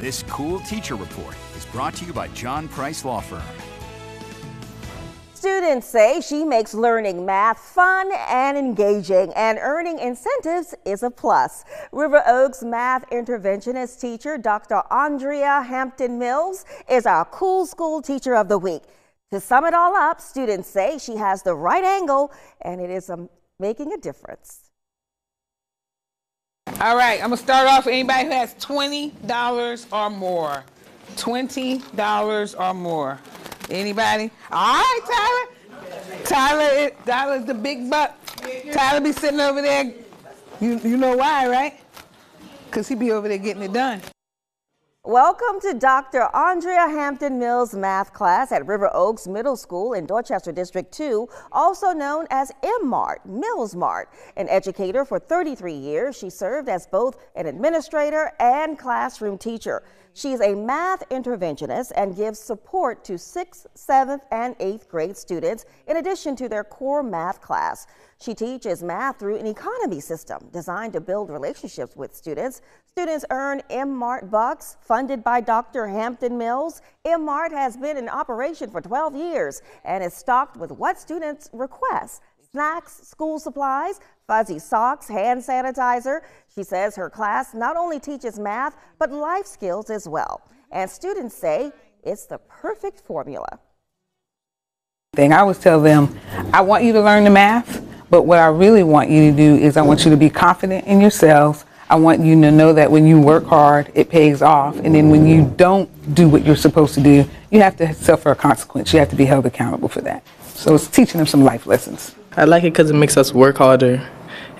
This cool teacher report is brought to you by John Price Law Firm. Students say she makes learning math fun and engaging, and earning incentives is a plus. River Oaks math interventionist teacher Dr. Andrea Hampton Mills is our Cool School Teacher of the Week. To sum it all up, students say she has the right angle and it is um, making a difference. All right, I'm gonna start off with anybody who has $20 or more. $20 or more. Anybody? All right, Tyler. Tyler, Tyler's the big buck. Tyler be sitting over there. You, you know why, right? Because he be over there getting it done. Welcome to Dr. Andrea Hampton Mills math class at River Oaks Middle School in Dorchester District 2, also known as M-Mart, Mills Mart. An educator for 33 years, she served as both an administrator and classroom teacher. She's a math interventionist and gives support to 6th, 7th, and 8th grade students in addition to their core math class. She teaches math through an economy system designed to build relationships with students. Students earn M-Mart bucks funded by Dr. Hampton Mills. M-Mart has been in operation for 12 years and is stocked with what students request snacks, school supplies, fuzzy socks, hand sanitizer. She says her class not only teaches math, but life skills as well. And students say it's the perfect formula. Thing I always tell them, I want you to learn the math, but what I really want you to do is I want you to be confident in yourselves. I want you to know that when you work hard, it pays off. And then when you don't do what you're supposed to do, you have to suffer a consequence. You have to be held accountable for that. So it's teaching them some life lessons. I like it because it makes us work harder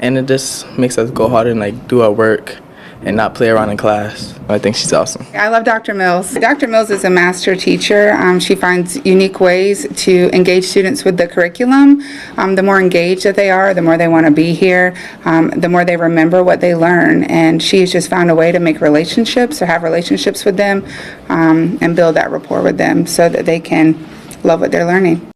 and it just makes us go harder and like do our work and not play around in class. I think she's awesome. I love Dr. Mills. Dr. Mills is a master teacher. Um, she finds unique ways to engage students with the curriculum. Um, the more engaged that they are, the more they want to be here, um, the more they remember what they learn. And she's just found a way to make relationships or have relationships with them um, and build that rapport with them so that they can love what they're learning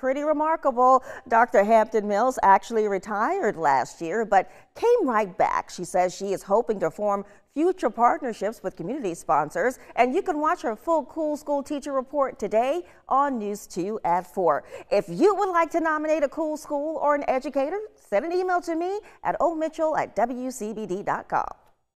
pretty remarkable. Dr. Hampton Mills actually retired last year, but came right back. She says she is hoping to form future partnerships with community sponsors. And you can watch her full Cool School Teacher Report today on News 2 at 4. If you would like to nominate a cool school or an educator, send an email to me at omitchell at wcbd.com.